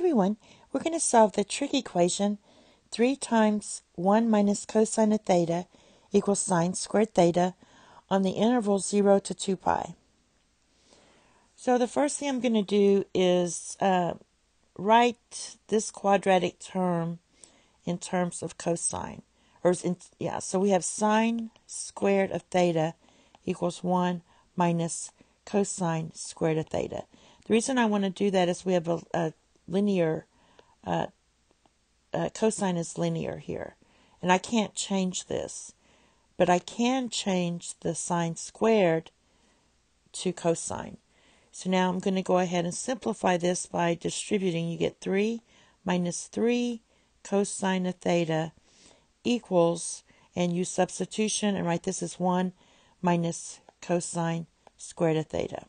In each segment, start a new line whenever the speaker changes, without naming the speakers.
everyone, we're going to solve the trig equation 3 times 1 minus cosine of theta equals sine squared theta on the interval 0 to 2 pi. So the first thing I'm going to do is uh, write this quadratic term in terms of cosine. Or in, yeah, so we have sine squared of theta equals 1 minus cosine squared of theta. The reason I want to do that is we have a, a linear, uh, uh, cosine is linear here. And I can't change this. But I can change the sine squared to cosine. So now I'm going to go ahead and simplify this by distributing. You get 3 minus 3 cosine of theta equals, and use substitution and write this as 1 minus cosine squared of theta.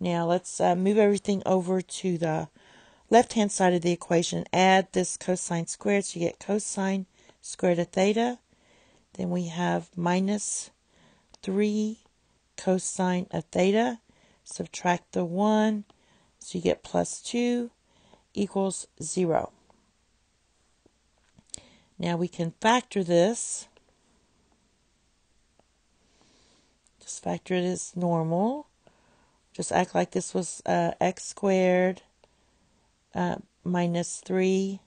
Now let's uh, move everything over to the left hand side of the equation. Add this cosine squared so you get cosine squared of theta. Then we have minus 3 cosine of theta. Subtract the 1 so you get plus 2 equals 0. Now we can factor this. Just factor it as normal. Just act like this was uh, x squared uh, minus 3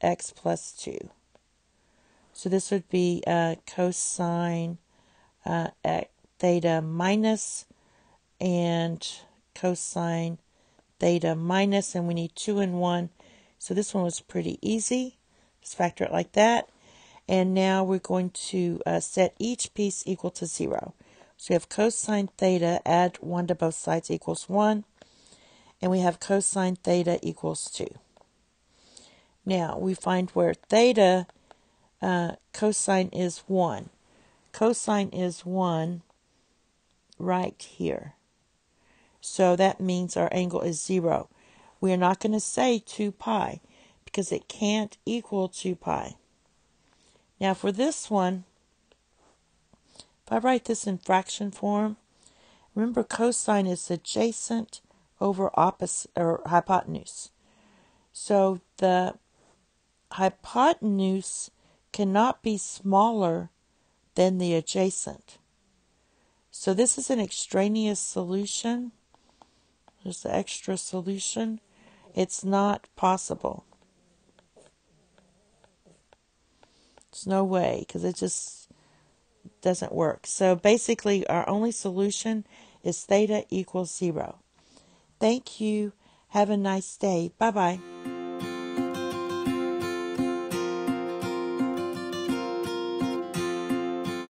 x plus 2. So this would be uh, cosine uh, theta minus and cosine theta minus, and we need 2 and 1. So this one was pretty easy. Just factor it like that. And now we're going to uh, set each piece equal to 0. So we have cosine theta, add 1 to both sides equals 1. And we have cosine theta equals 2. Now we find where theta uh, cosine is 1. Cosine is 1 right here. So that means our angle is 0. We are not going to say 2 pi because it can't equal 2 pi. Now for this one, if I write this in fraction form, remember cosine is adjacent over opposite or hypotenuse. So the hypotenuse cannot be smaller than the adjacent. So this is an extraneous solution. There's the extra solution. It's not possible. There's no way because it just doesn't work. So basically, our only solution is theta equals zero. Thank you. Have a nice day. Bye bye.